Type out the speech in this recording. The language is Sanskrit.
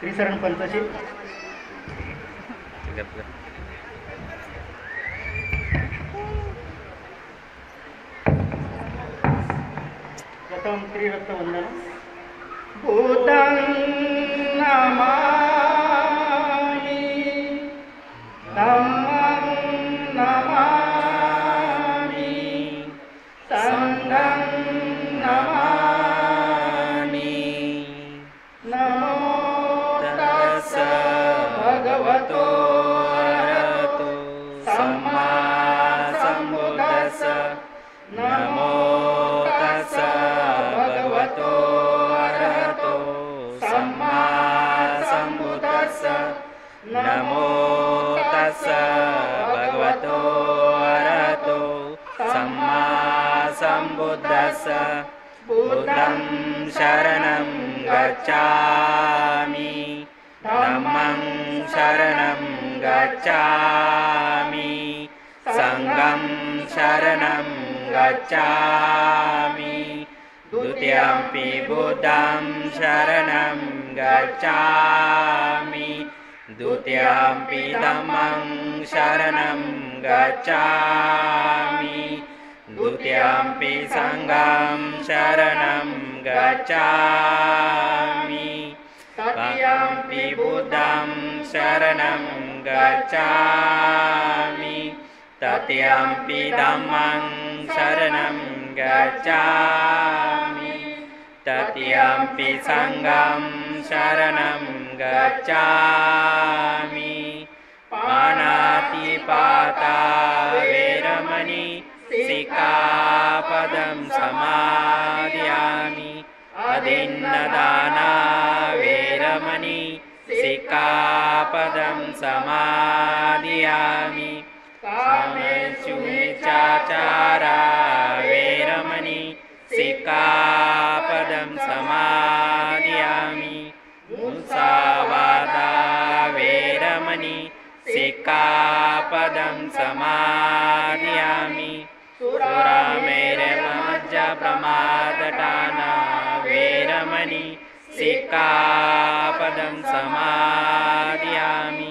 त्रिसरण पंथाचे प्रथम त्रिरत्न वंदन भूतं तस्स भगवतो अरहतो। सम्मा सम्बुद्धस्स नमो तस्स भगवतो अरहतो। सम्मा सम्बुद्धस्स नमो तस्स भगवतो अरहतो। सम्मा सम्बुद्धस्स बुद्धं शरणं गच्छामि शरणं गच्छामि। सङ्गं शरणं गच्छामि। द्वितीयम्पि बुद्धं शरणं गच्छामि। द्वितीयम्पि धम्मं शरणं गच्छामि। द्वितीयम्पि सङ्गं शरणं गच्छामि। तृतीयम्पि बुद्धं शरणं गच्छामि। तृतीयम्पि धम्मं शरणं गच्छामि। तृतीयम्पि सङ्गं शरणं गच्छामि। पानातिपाता वेरमणि सिकापदं समादयामि। अदिन्नदाना सिकापदं समादयामि। कामेषुमिचाचारा वेरमणि सिकापदं समादयामि। मुसावादा वेरमणि सिकापदं समादयामि। सुरामेरमज्जप्रमादटाना वेरमणि සික්කාපදම් සමාධයාමි